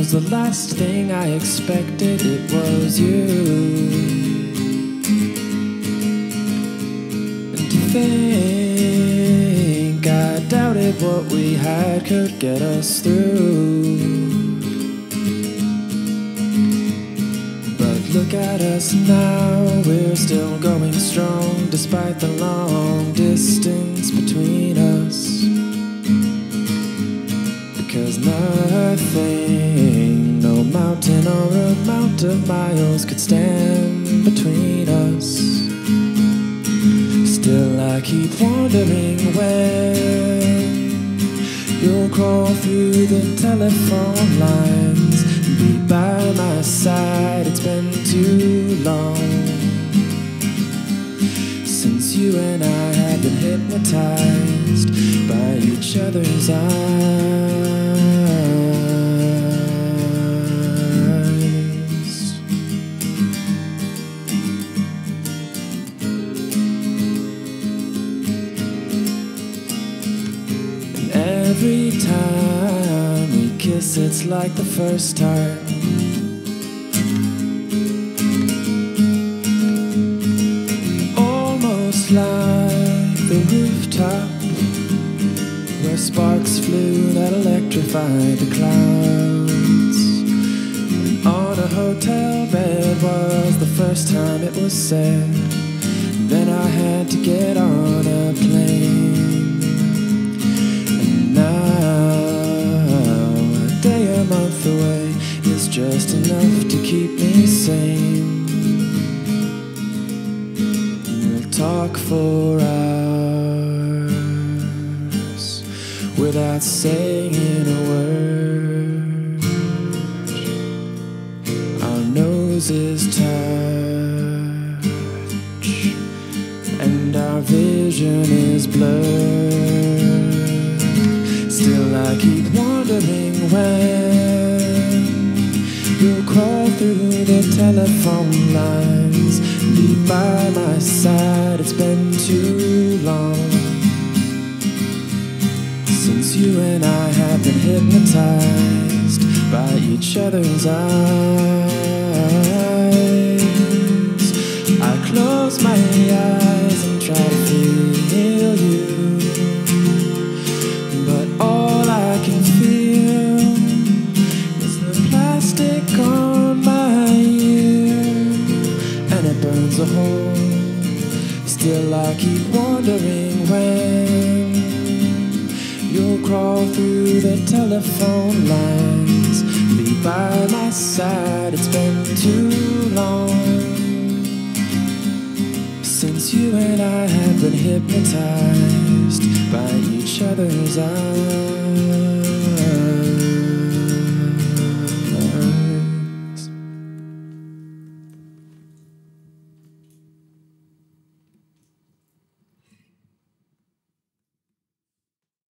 was the last thing I expected. It was you. And to think I doubted what we had could get us through. But look at us now, we're still going strong despite the long distance between us. No mountain or amount of miles could stand between us. Still, I keep wondering when you'll crawl through the telephone lines and be by my side. It's been too long since you and I have been hypnotized by each other's eyes. Every time we kiss, it's like the first time. Almost like the rooftop where sparks flew that electrified the clouds. And on a hotel bed was the first time it was said. Then I had to get on just enough to keep me sane. We'll talk for hours without saying a word. Our noses touch, and our vision is blurred. Still, I keep wondering when you'll crawl through the telephone lines, be by my side. It's been too long since you and I have been hypnotized by each other's eyes. Hole. Still, I keep wondering when you'll crawl through the telephone lines, be by my side. It's been too long since you and I have been hypnotized by each other's eyes.